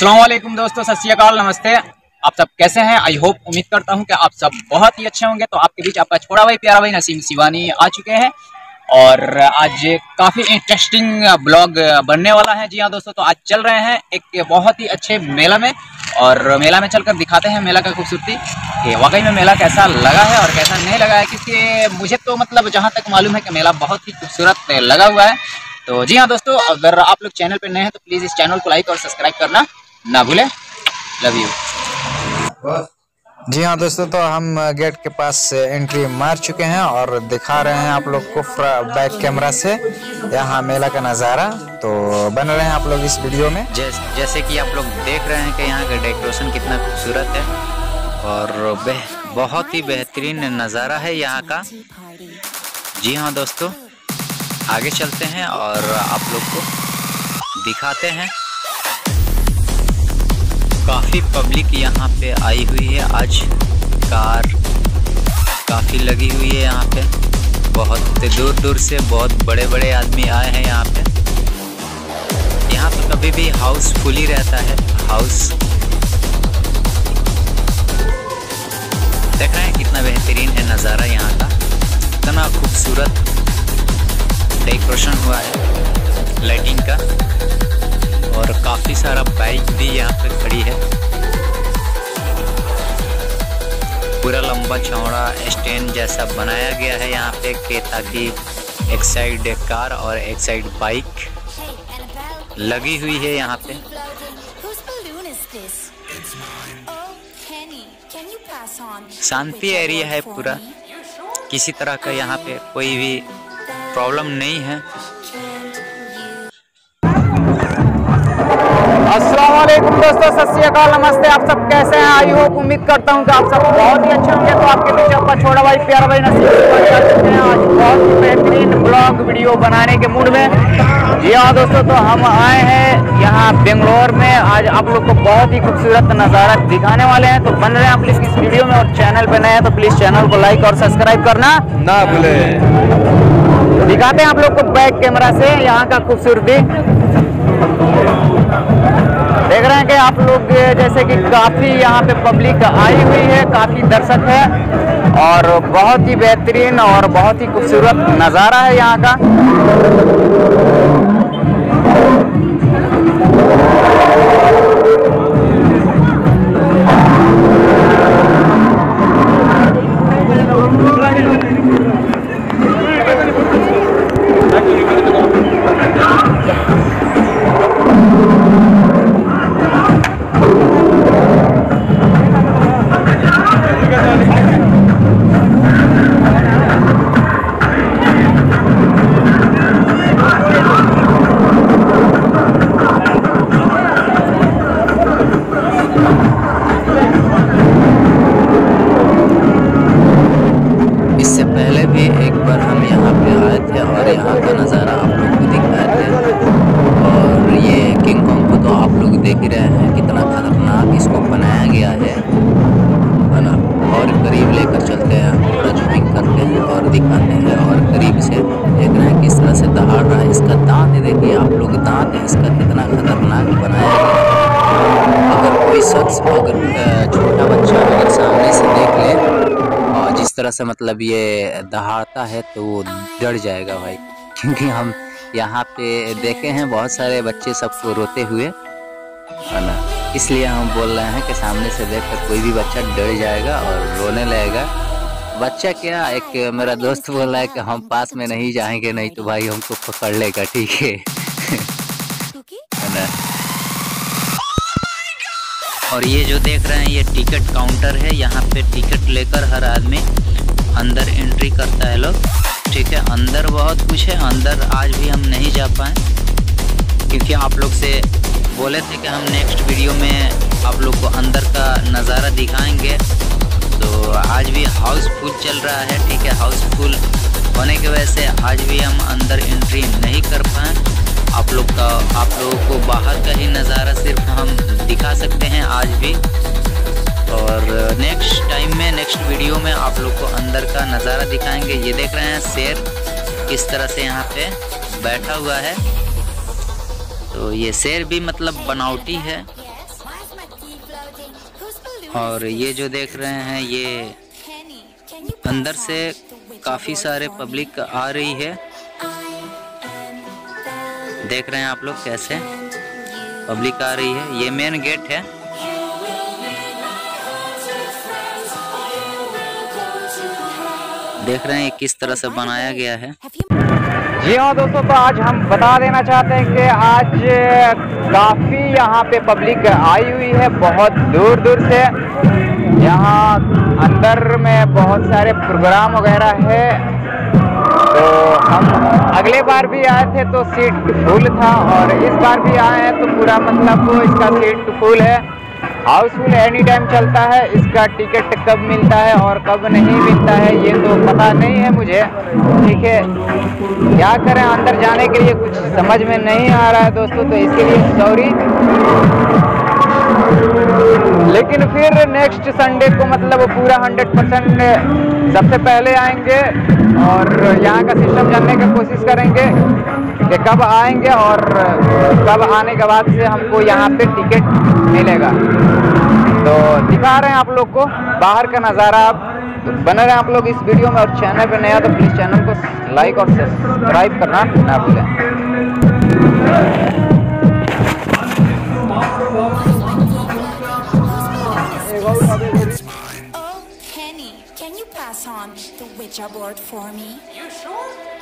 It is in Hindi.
असलम दोस्तों, सत श्रीकाल, नमस्ते। आप सब कैसे हैं? आई होप उम्मीद करता हूँ कि आप सब बहुत ही अच्छे होंगे। तो आपके बीच आपका छोटा भाई, प्यारा भाई नसीम सिवानी आ चुके हैं। और आज काफ़ी इंटरेस्टिंग ब्लॉग बनने वाला है। जी हाँ दोस्तों तो आज चल रहे हैं एक बहुत ही अच्छे मेला में। और मेला में चलकर दिखाते हैं मेला का खूबसूरती कि वाकई में मेला कैसा लगा है और कैसा नहीं लगा है। क्योंकि मुझे तो मतलब जहाँ तक मालूम है कि मेला बहुत ही खूबसूरत लगा हुआ है। तो जी हाँ दोस्तों, अगर आप लोग चैनल पर नए हैं तो प्लीज़ इस चैनल को लाइक और सब्सक्राइब करना। ना भूलें? लव यू जी हाँ दोस्तों तो हम गेट के पास एंट्री मार चुके हैं और दिखा रहे हैं आप लोग को बैक कैमरा से यहाँ मेला का नज़ारा। तो बन रहे हैं आप लोग इस वीडियो में। जैस, जैसे कि आप लोग देख रहे हैं कि यहाँ का डेकोरेशन कितना खूबसूरत है और बह, बहुत ही बेहतरीन नज़ारा है यहाँ का। जी हाँ दोस्तों आगे चलते हैं और आप लोग को दिखाते हैं। काफ़ी पब्लिक यहाँ पे आई हुई है। आज कार काफ़ी लगी हुई है यहाँ पे। बहुत दूर दूर से बहुत बड़े बड़े आदमी आए हैं यहाँ पे। यहाँ पे कभी भी हाउस फुल ही रहता है। हाउस देख रहे हैं कितना बेहतरीन है नज़ारा यहाँ का। इतना खूबसूरत डेकोरेशन हुआ है। लाइटिंग का। और काफ़ी सारा बाइक भी यहाँ पे खड़ी है। पूरा लंबा चौड़ा स्टैंड जैसा बनाया गया है यहाँ पे कि ताकि एक साइड कार और एक साइड बाइक लगी हुई है यहाँ पे। शांति एरिया है पूरा। किसी तरह का यहाँ पे कोई भी प्रॉब्लम नहीं है। असलम दोस्तों सत श्रीकाल नमस्ते। आप सब कैसे हैं? आई होप उम्मीद करता हूँ कि आप सब बहुत ही अच्छे होंगे। तो आपके बीच आपका छोटा भाई प्यारा भाई नसीब आ चुके हैं। आज बहुत ही बेहतरीन ब्लॉग वीडियो बनाने के मूड में। जी हाँ दोस्तों तो हम आए हैं यहाँ बेंगलोर में। आज आप लोग को बहुत ही खूबसूरत नज़ारा दिखाने वाले हैं। तो बन रहे हैं आप प्लीज़ इस वीडियो में और चैनल पे नए हैं तो प्लीज़ चैनल को लाइक और सब्सक्राइब करना। ना भूले। दिखाते हैं आप लोग को बैक कैमरा से यहाँ का खूबसूरती। देख रहे हैं कि आप लोग, जैसे कि काफ़ी यहाँ पे पब्लिक आई हुई है, काफ़ी दर्शक है और बहुत ही बेहतरीन और बहुत ही खूबसूरत नज़ारा है यहाँ का। इसका दांत देखिए, आप लोग दांत इसका कितना खतरनाक बनाया गया अगर कोई शख्स, अगर छोटा बच्चा अगर सामने से देख ले, और जिस तरह से मतलब ये दहाड़ता है तो वो डर जाएगा भाई। क्योंकि हम यहाँ पे देखे हैं, बहुत सारे बच्चे सबको रोते हुए, है ना? इसलिए हम बोल रहे हैं कि सामने से देख कर कोई भी बच्चा डर जाएगा और रोने लगेगा। बच्चा क्या एक मेरा दोस्त बोल रहा है कि हम पास में नहीं जाएँगे नहीं तो भाई हमको पकड़ लेगा ठीक है। है ना? और ये जो देख रहे हैं ये टिकट काउंटर है यहाँ पे टिकट लेकर हर आदमी अंदर एंट्री करता है लोग। ठीक है अंदर बहुत कुछ है अंदर आज भी हम नहीं जा पाए। क्योंकि आप लोग से बोले थे कि हम नेक्स्ट वीडियो में आप लोग को अंदर का नज़ारा दिखाएँगे। तो आज भी हाउसफुल चल रहा है, ठीक है? हाउसफुल होने की वजह से आज भी हम अंदर एंट्री नहीं कर पाए। आप लोग का, आप लोगों को बाहर का ही नज़ारा सिर्फ़ हम दिखा सकते हैं आज भी। और नेक्स्ट टाइम में नेक्स्ट वीडियो में आप लोग को अंदर का नज़ारा दिखाएँगे। ये देख रहे हैं शेर किस तरह से यहाँ पे बैठा हुआ है। तो ये शेर भी मतलब बनावटी है। और ये जो देख रहे हैं, ये अंदर से काफ़ी सारे पब्लिक आ रही है। देख रहे हैं आप लोग कैसे पब्लिक आ रही है। ये मेन गेट है। देख रहे हैं किस तरह से बनाया गया है। जी हाँ दोस्तों तो आज हम बता देना चाहते हैं कि आज काफ़ी यहाँ पे पब्लिक आई हुई है, बहुत दूर दूर से। यहाँ अंदर में बहुत सारे प्रोग्राम वगैरह है। तो हम अगले बार भी आए थे तो सीट फुल था और इस बार भी आए हैं तो पूरा मतलब इसका सीट फुल है। हाउसफुल एनी टाइम चलता है, इसका टिकट कब मिलता है और कब नहीं मिलता है, ये तो पता नहीं है मुझे। ठीक है, क्या करें अंदर जाने के लिए कुछ समझ में नहीं आ रहा है दोस्तों तो इसके लिए सॉरी लेकिन फिर नेक्स्ट संडे को मतलब पूरा हंड्रेड परसेंट सबसे पहले आएँगे। और यहाँ का सिस्टम जानने की कोशिश करेंगे कि कब आएँगे और कब आने के बाद से हमको यहाँ पे टिकट मिलेगा। तो दिखा रहे हैं आप लोग को बाहर का नज़ारा। आप बने रहे आप लोग इस वीडियो में और चैनल पे नया तो प्लीज़ चैनल को लाइक और सब्सक्राइब करना ना भूलें। Ouija board for me? You sure?